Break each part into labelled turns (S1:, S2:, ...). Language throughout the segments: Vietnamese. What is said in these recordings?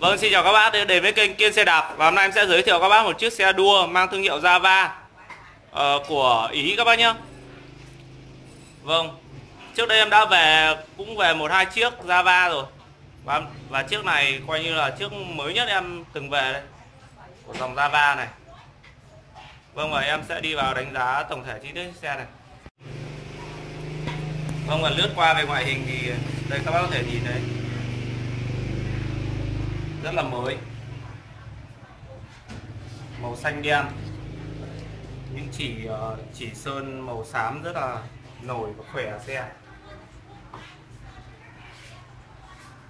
S1: Vâng, xin chào các bác. Đến với kênh Kiên Xe Đạp. Và hôm nay em sẽ giới thiệu các bác một chiếc xe đua mang thương hiệu Java uh, của Ý các bác nhé Vâng, trước đây em đã về cũng về một hai chiếc Java rồi. Và, và chiếc này coi như là chiếc mới nhất em từng về đây Của dòng Java này. Vâng và em sẽ đi vào đánh giá tổng thể chi tiết xe này. Vâng và lướt qua về ngoại hình thì đây các bác có thể nhìn thấy rất là mới. Màu xanh đen. Những chỉ ờ, chỉ sơn màu xám rất là nổi và khỏe xe.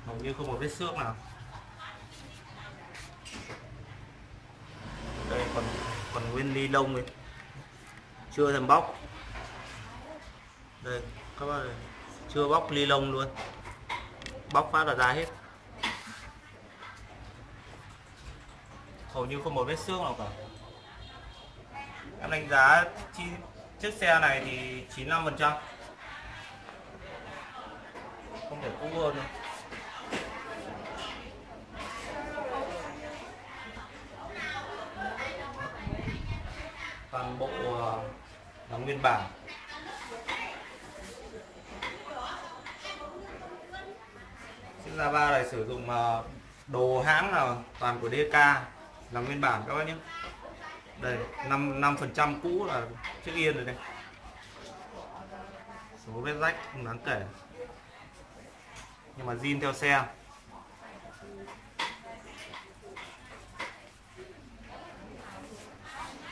S1: Hầu như không có vết xước nào. Đây, còn còn nguyên ly lông ấy. Chưa thèm bóc. Đây, các bạn chưa bóc ly lông luôn. Bóc phát là ra hết. Hầu như không một vết xước nào cả. Em đánh giá chi chiếc xe này thì 95 phần trăm. Không thể cũ hơn đâu. toàn bộ ờ, là nguyên bản. Chiếc Java này sử dụng ờ, đồ hãng là toàn của DK là nguyên bản các bác nhé. Đây 5 năm phần trăm cũ là chiếc yên rồi đây. Số vết rách không đáng kể. Nhưng mà zin theo xe.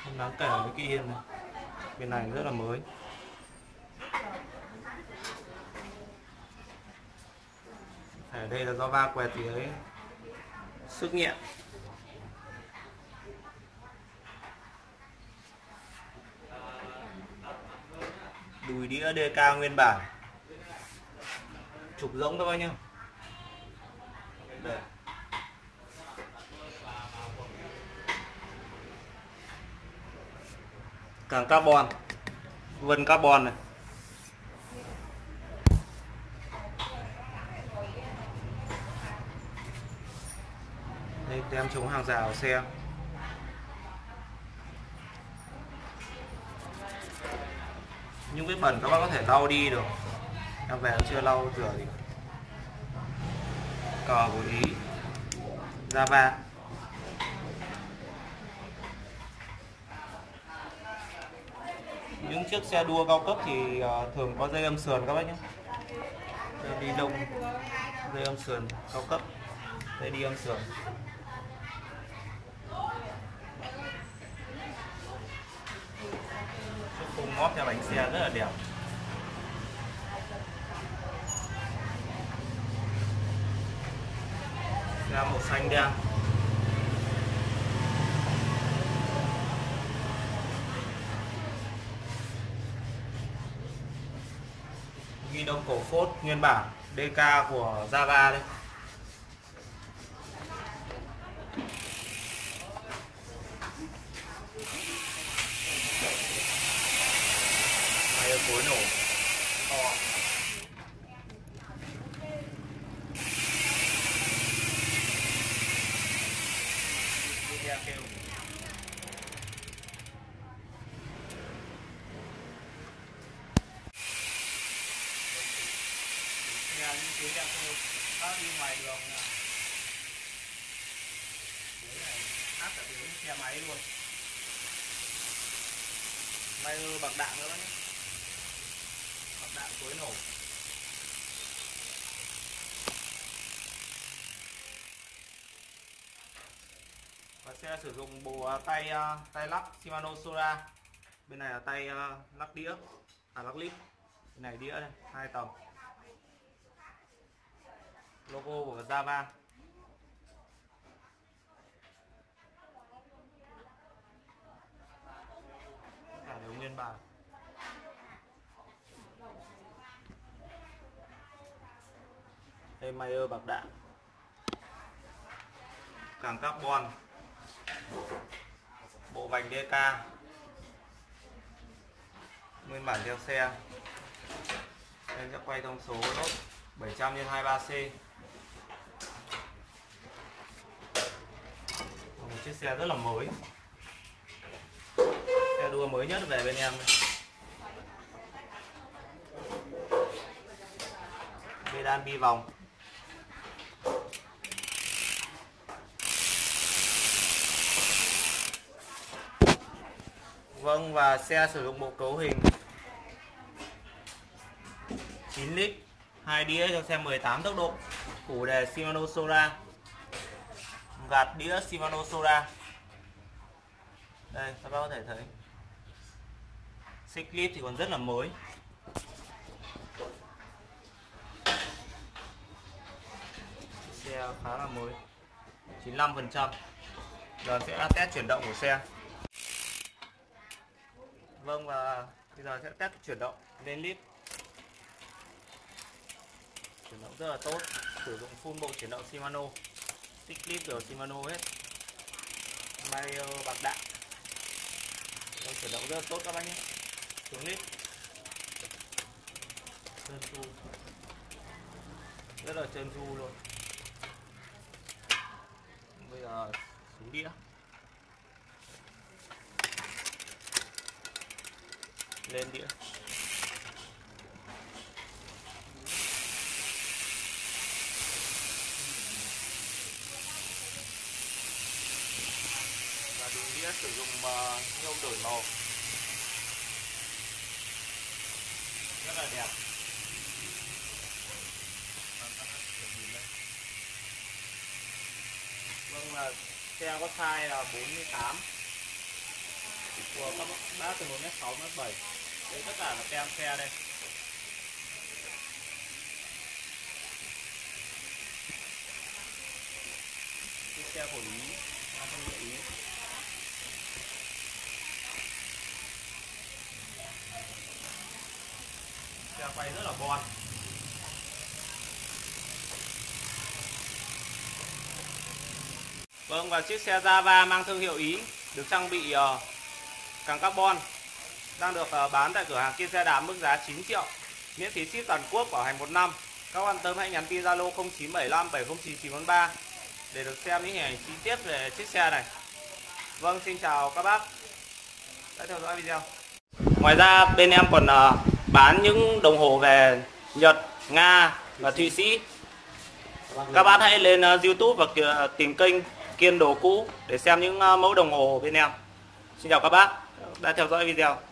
S1: Không đáng kể với cái yên này. Bên này rất là mới. Ở đây là do va quẹt thì ấy. Sức nhẹ đùi đĩa DK nguyên bản. Trục rỗng các bác nhá. Càng carbon. Vân carbon này. Đây tem chống hàng rào, xe. Những vết bẩn các bác có thể lau đi được. Em về chưa lau rửa gì cờ của ý. Java những chiếc xe đua cao cấp thì à, thường có dây âm sườn các bác nhé. Đi lông, dây âm sườn cao cấp. Dây đi âm sườn. Khung móp theo bánh xe rất là đẹp. Ra màu xanh đen ghi đông cổ phốt nguyên bản DK của Java đây. Khối nổ to Video kêu. Nghe những tiếng đeo đi ngoài đường nè Đấy này cả tiếng xe máy luôn bay bạc đạn nữa nhé đạn cuối nổ và xe sử dụng bộ à, tay à, tay lắc Shimano Sora bên này là tay à, lắc đĩa à lắc lip bên này đĩa đây, hai tầng. Logo của Java. Cả đều nguyên bản. Thêm Mayer bạc đạn. Càng carbon. Bộ vành DK nguyên bản theo xe. Em sẽ quay thông số lốt 700 x 23C một chiếc xe rất là mới. Xe đua mới nhất về bên em. Đan bi vòng. Vâng và xe sử dụng bộ cấu hình 9 lít 2 đĩa cho xe 18 tốc độ, củ đề Shimano Sora, gạt đĩa Shimano Sora. Đây, các bác có thể thấy. Xích clip thì còn rất là mới. Xe khá là mới 95 phần trăm. Giờ sẽ test chuyển động của xe vâng và bây giờ sẽ test chuyển động lên lip chuyển động rất là tốt. Sử dụng full bộ chuyển động Shimano. Tích clip của Shimano hết. Mario ờ, bạc đạn. Đây, chuyển động rất là tốt các bác nhé. Xuống lip trơn tru rất là trơn tru luôn. Bây giờ xuống đĩa. Lên đĩa. Đĩa sử dụng ờ, nhôm đổi màu. Rất là đẹp. Vâng là xe có size là 48 của các bác từ 1m6 1m7 đây tất cả là tem xe đây. Xe của Lý, không để ý xe quay rất là bon. Vâng và chiếc xe Java mang thương hiệu Ý được trang bị uh, càng carbon đang được ờ, bán tại cửa hàng Kiên xe đạp mức giá 9 triệu miễn phí ship toàn quốc bảo hành một năm các quan tâm hãy nhắn tin Zalo 0975 709 943 để được xem những hình ảnh chi tiết về chiếc xe này Vâng xin chào các bác đã theo dõi video Ngoài ra bên em còn ờ, bán những đồng hồ về Nhật, Nga và Thụy Sĩ. Các bạn hãy lên ờ, YouTube và tìm kênh Kiên Đồ Cũ để xem những mẫu đồng hồ bên em. Xin chào các bác đã theo dõi video.